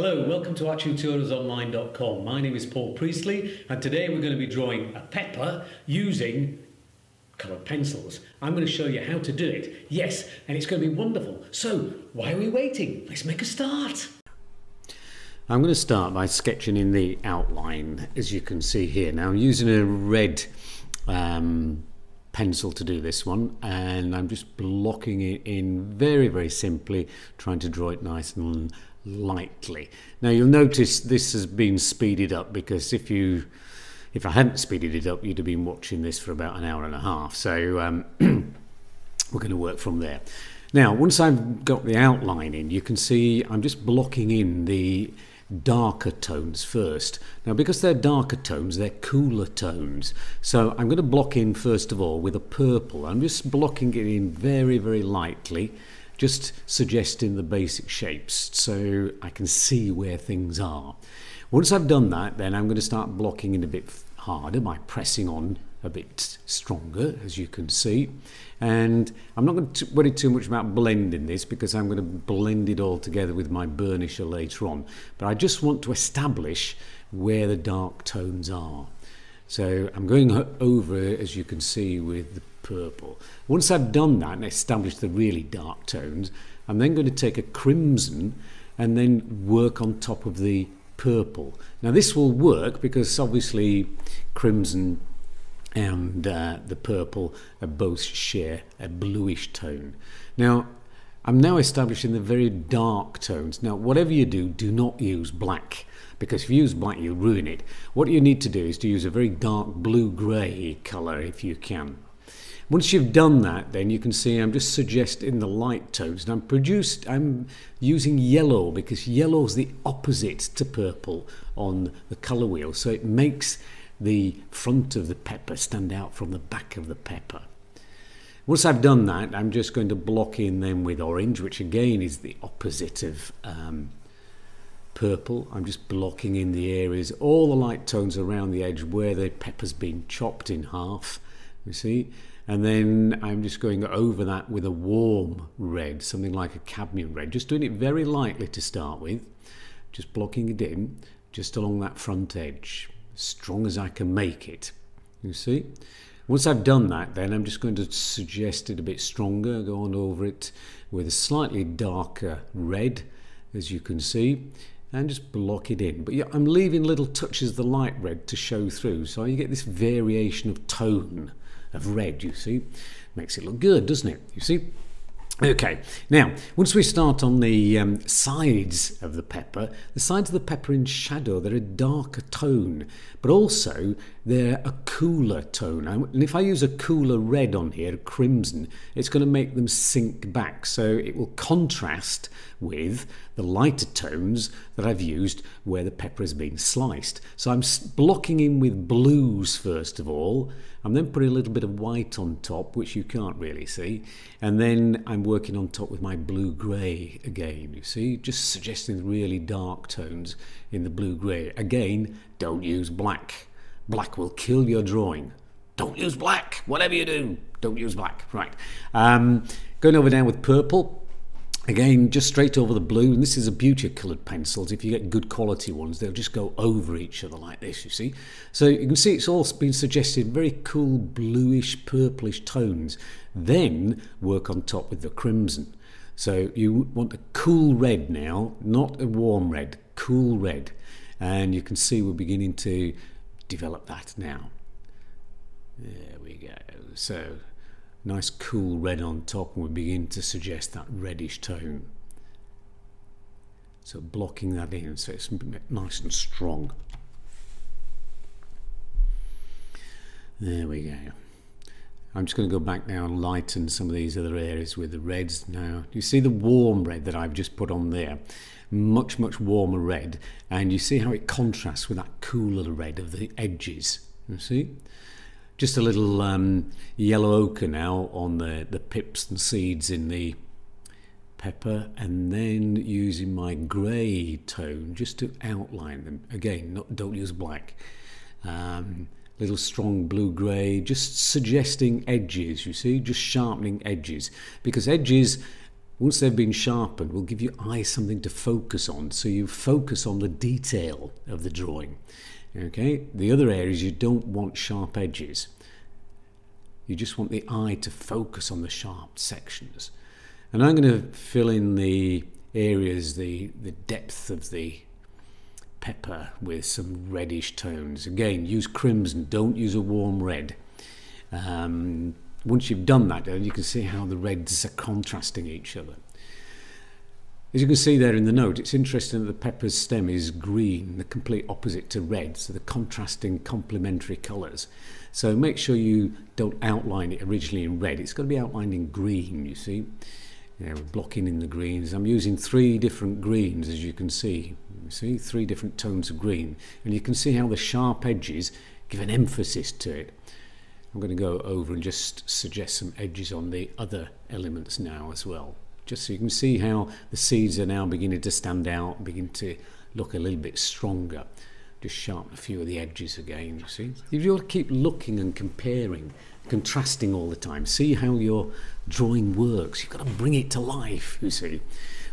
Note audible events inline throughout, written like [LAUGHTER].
Hello, welcome to ArtTutorialsOnline.com. My name is Paul Priestley and today we're going to be drawing a pepper using coloured pencils. I'm going to show you how to do it. Yes, and it's going to be wonderful. So, why are we waiting? Let's make a start. I'm going to start by sketching in the outline as you can see here. Now I'm using a red um, pencil to do this one and I'm just blocking it in very very simply trying to draw it nice and lightly. Now you'll notice this has been speeded up because if you if I hadn't speeded it up you'd have been watching this for about an hour and a half so um, [CLEARS THROAT] we're going to work from there. Now once I've got the outline in you can see I'm just blocking in the darker tones first. Now because they're darker tones, they're cooler tones. So I'm going to block in first of all with a purple. I'm just blocking it in very, very lightly, just suggesting the basic shapes so I can see where things are. Once I've done that, then I'm going to start blocking in a bit harder by pressing on a bit stronger as you can see. And I'm not going to worry too much about blending this because I'm going to blend it all together with my burnisher later on. But I just want to establish where the dark tones are. So I'm going over as you can see with the purple once I've done that and established the really dark tones I'm then going to take a crimson and then work on top of the purple now this will work because obviously crimson and uh, the purple both share a bluish tone. Now, I'm now establishing the very dark tones. Now, whatever you do, do not use black because if you use black, you'll ruin it. What you need to do is to use a very dark blue-grey colour if you can. Once you've done that, then you can see I'm just suggesting the light tones. And I'm produced, I'm using yellow because yellow is the opposite to purple on the colour wheel. So it makes the front of the pepper stand out from the back of the pepper. Once I've done that, I'm just going to block in then with orange, which again is the opposite of um, purple. I'm just blocking in the areas, all the light tones around the edge where the pepper's been chopped in half, you see. And then I'm just going over that with a warm red, something like a cadmium red, just doing it very lightly to start with, just blocking it in, just along that front edge strong as I can make it. You see? Once I've done that, then I'm just going to suggest it a bit stronger, go on over it with a slightly darker red, as you can see, and just block it in. But yeah, I'm leaving little touches of the light red to show through, so you get this variation of tone of red, you see. Makes it look good, doesn't it? You see? Okay, now once we start on the um, sides of the pepper, the sides of the pepper in shadow, they're a darker tone, but also they're a cooler tone. And if I use a cooler red on here, crimson, it's going to make them sink back. So it will contrast with the lighter tones that I've used where the pepper has been sliced. So I'm blocking in with blues first of all. I'm then putting a little bit of white on top, which you can't really see. And then I'm working on top with my blue-grey again, you see, just suggesting really dark tones in the blue-grey. Again, don't use black. Black will kill your drawing. Don't use black, whatever you do, don't use black. Right. Um, going over now with purple. Again, just straight over the blue, and this is a beauty of coloured pencils. If you get good quality ones, they'll just go over each other like this, you see. So you can see it's all been suggested very cool bluish, purplish tones. Then work on top with the crimson. So you want a cool red now, not a warm red, cool red. And you can see we're beginning to develop that now. There we go. So nice cool red on top and we begin to suggest that reddish tone. So blocking that in so it's nice and strong. There we go. I'm just going to go back now and lighten some of these other areas with the reds now. You see the warm red that I've just put on there? Much, much warmer red. And you see how it contrasts with that cooler red of the edges. You see? Just a little um, yellow ochre now on the, the pips and seeds in the pepper and then using my grey tone just to outline them again not don't use black um, little strong blue grey just suggesting edges you see just sharpening edges because edges once they've been sharpened, will give your eye something to focus on. So you focus on the detail of the drawing. Okay, the other areas you don't want sharp edges. You just want the eye to focus on the sharp sections. And I'm going to fill in the areas, the, the depth of the pepper with some reddish tones. Again, use crimson, don't use a warm red. Um, once you've done that, you can see how the reds are contrasting each other. As you can see there in the note, it's interesting that the pepper's stem is green, the complete opposite to red, so the contrasting complementary colours. So make sure you don't outline it originally in red, it's got to be outlined in green, you see. Yeah, we're blocking in the greens. I'm using three different greens, as you can see. You see, three different tones of green. And you can see how the sharp edges give an emphasis to it. I'm going to go over and just suggest some edges on the other elements now as well just so you can see how the seeds are now beginning to stand out, begin to look a little bit stronger. Just sharpen a few of the edges again, you see. If you keep looking and comparing, contrasting all the time, see how your drawing works. You've got to bring it to life, you see,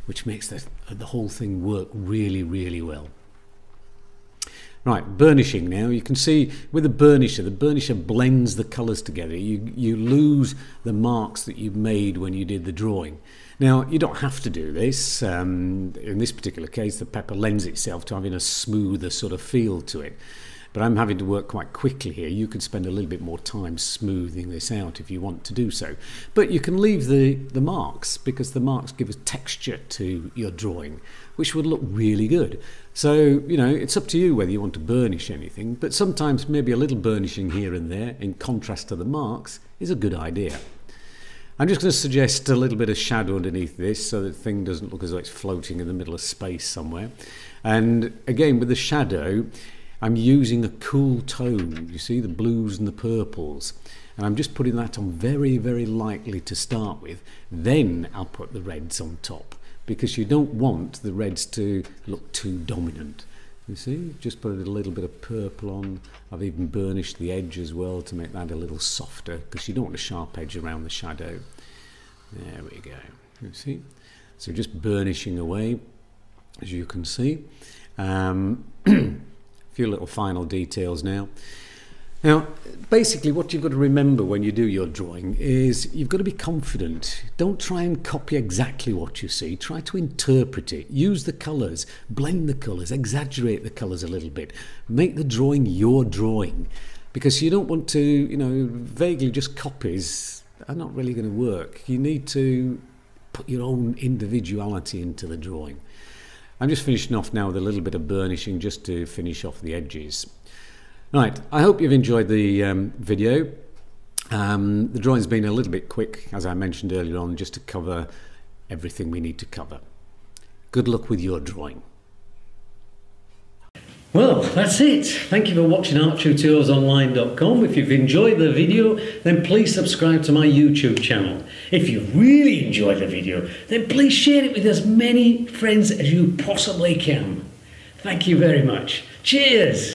which makes the, the whole thing work really, really well. Right, burnishing now. You can see with the burnisher, the burnisher blends the colours together. You, you lose the marks that you made when you did the drawing. Now, you don't have to do this. Um, in this particular case, the pepper lends itself to having a smoother sort of feel to it. But I'm having to work quite quickly here. You could spend a little bit more time smoothing this out if you want to do so. But you can leave the, the marks because the marks give a texture to your drawing, which would look really good. So, you know, it's up to you whether you want to burnish anything, but sometimes maybe a little burnishing here and there in contrast to the marks is a good idea. I'm just going to suggest a little bit of shadow underneath this so that the thing doesn't look as though it's floating in the middle of space somewhere. And again, with the shadow, I'm using a cool tone. You see the blues and the purples. And I'm just putting that on very, very lightly to start with. Then I'll put the reds on top because you don't want the reds to look too dominant. You see, just put a little bit of purple on. I've even burnished the edge as well to make that a little softer because you don't want a sharp edge around the shadow. There we go. You see? So just burnishing away, as you can see. Um, [CLEARS THROAT] few little final details now. Now, basically, what you've got to remember when you do your drawing is you've got to be confident. Don't try and copy exactly what you see. Try to interpret it. Use the colours, blend the colours, exaggerate the colours a little bit. Make the drawing your drawing because you don't want to, you know, vaguely just copies are not really going to work. You need to put your own individuality into the drawing. I'm just finishing off now with a little bit of burnishing just to finish off the edges. Right, I hope you've enjoyed the um, video. Um, the drawing's been a little bit quick, as I mentioned earlier on, just to cover everything we need to cover. Good luck with your drawing. Well, that's it. Thank you for watching arttutorialsonline.com. If you've enjoyed the video, then please subscribe to my YouTube channel. If you really enjoyed the video, then please share it with as many friends as you possibly can. Thank you very much. Cheers!